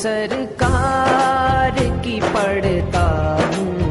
सरकार की पढ़ता हूँ।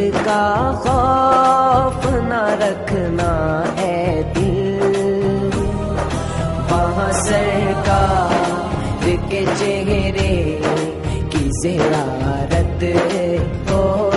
का खौफ न रखना है दिल। वहाँ सरकार के चेहरे की जियारत हो।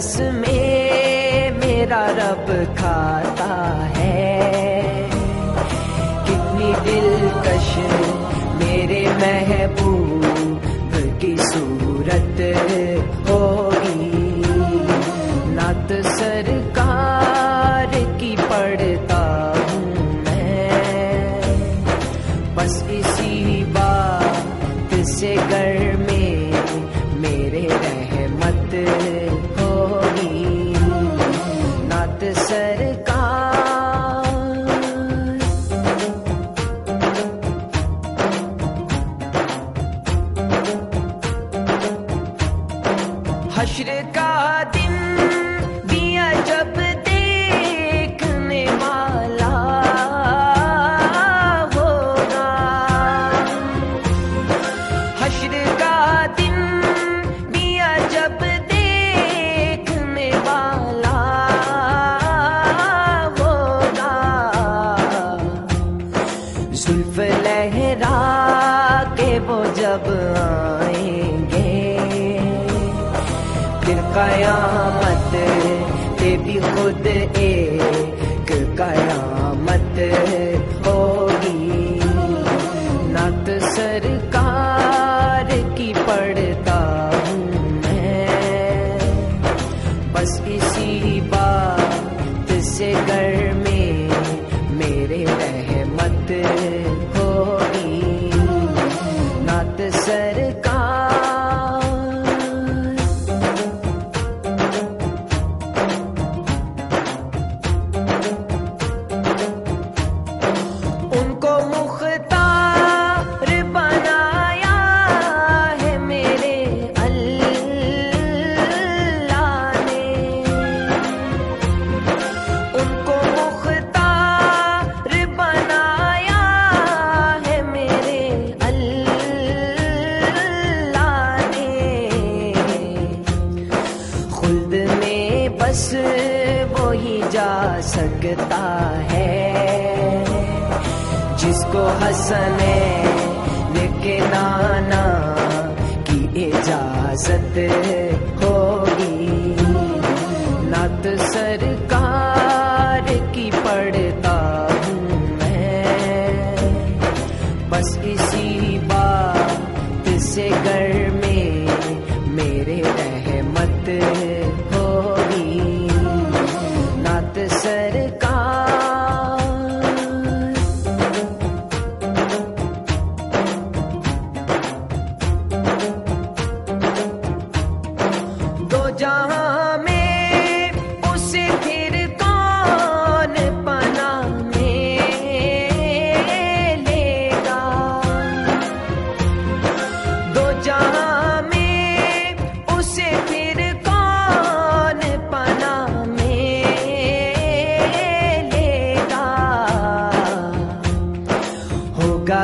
कस में मेरा रब खाता है। कितनी दिलकश मेरे महबूब की सूरत कयामत ते भी खुद एक कयामत होगी। नत सरकार की पढ़ता हूँ मैं, बस इसी बात से कर हसने लेकिन आना की इजाजत होगी नत सरकार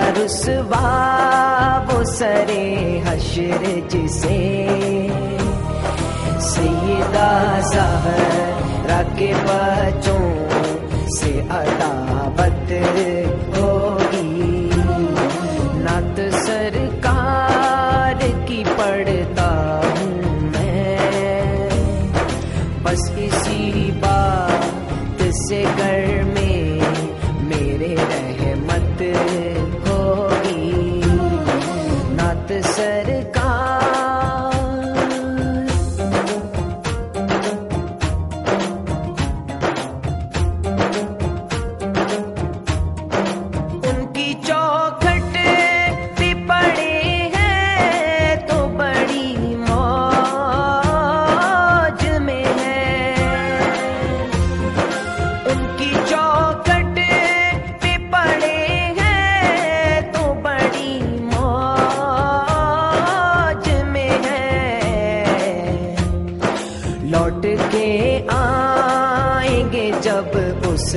रुसवा वो सरे हशर जिसे। सीधा सहरा के बच्चों से अदावत होगी। नत सरकार की पढ़ता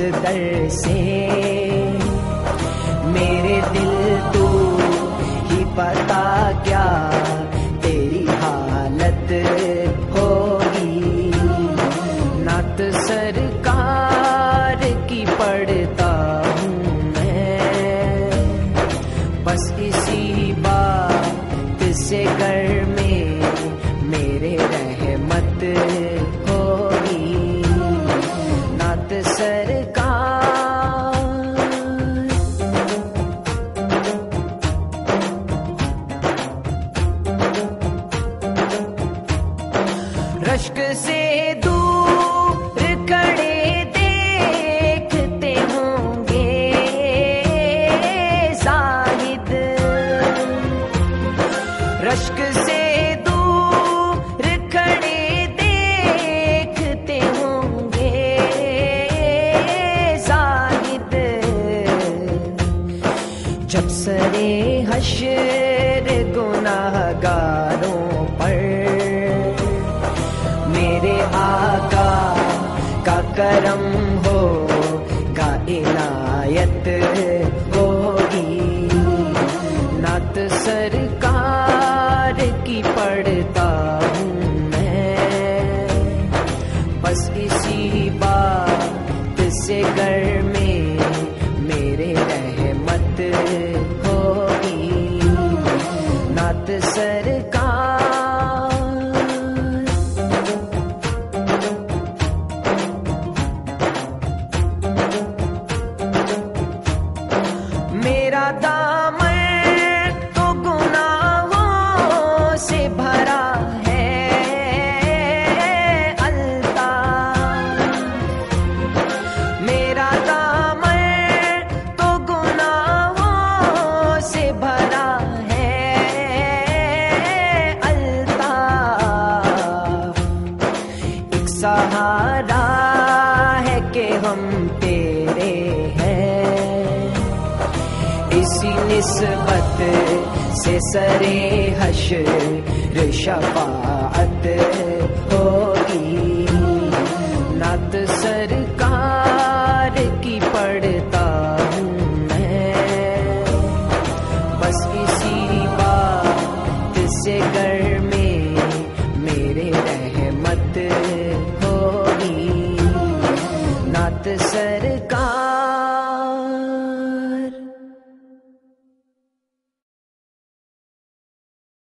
दर से। मेरे दिल तू ही पता क्या तेरी हालत होगी। नात सरकार की पढ़ता हूँ मैं। बस इसी बात से घर में मेरे रहमत दूर खड़े देखते होंगे जाहिद रश्क से दूर खड़े देखते होंगे जाहिद जब सरे हशर गुनाहगारों े है। निस्बत से सरे हश रे शपात